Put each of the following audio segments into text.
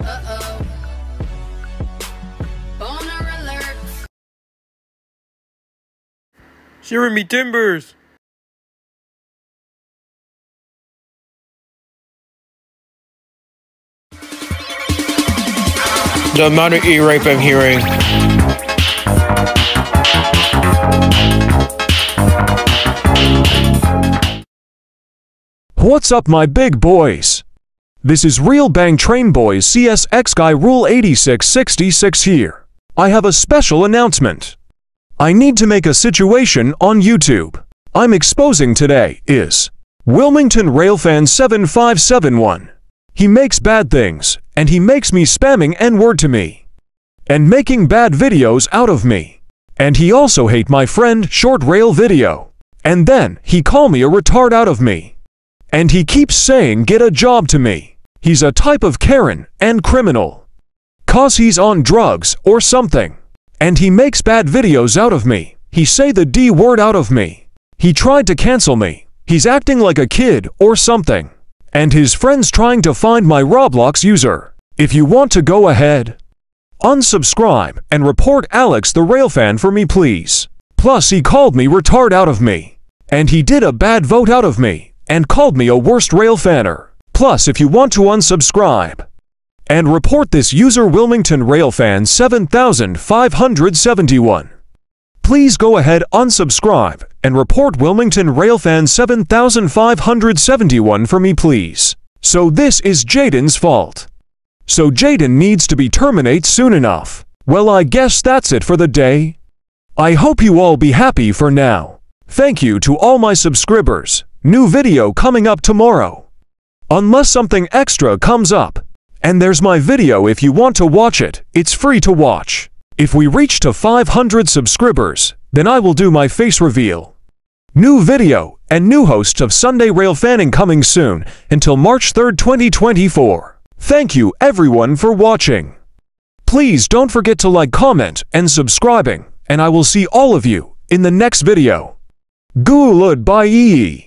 Uh-oh. Me timbers. The amount of e-rape I'm hearing. What's up, my big boys? This is Real Bang Train Boys CSX Guy Rule 8666 here. I have a special announcement. I need to make a situation on YouTube. I'm exposing today is Wilmington Railfan 7571. He makes bad things, and he makes me spamming N-word to me. And making bad videos out of me. And he also hate my friend Short Rail Video. And then he call me a retard out of me. And he keeps saying get a job to me. He's a type of Karen and criminal. Cause he's on drugs or something. And he makes bad videos out of me. He say the D word out of me. He tried to cancel me. He's acting like a kid or something. And his friends trying to find my Roblox user. If you want to go ahead, unsubscribe and report Alex the Railfan for me please. Plus he called me retard out of me. And he did a bad vote out of me and called me a worst Railfanner. Plus if you want to unsubscribe and report this user Wilmington Railfan 7571. Please go ahead unsubscribe and report Wilmington Railfan 7571 for me please. So this is Jaden's fault. So Jaden needs to be terminate soon enough. Well I guess that's it for the day. I hope you all be happy for now. Thank you to all my subscribers. New video coming up tomorrow. Unless something extra comes up. And there's my video if you want to watch it, it's free to watch. If we reach to 500 subscribers, then I will do my face reveal. New video and new hosts of Sunday Rail Fanning coming soon until March 3rd, 2024. Thank you everyone for watching. Please don't forget to like, comment, and subscribing, and I will see all of you in the next video. Goodbye.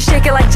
shake it like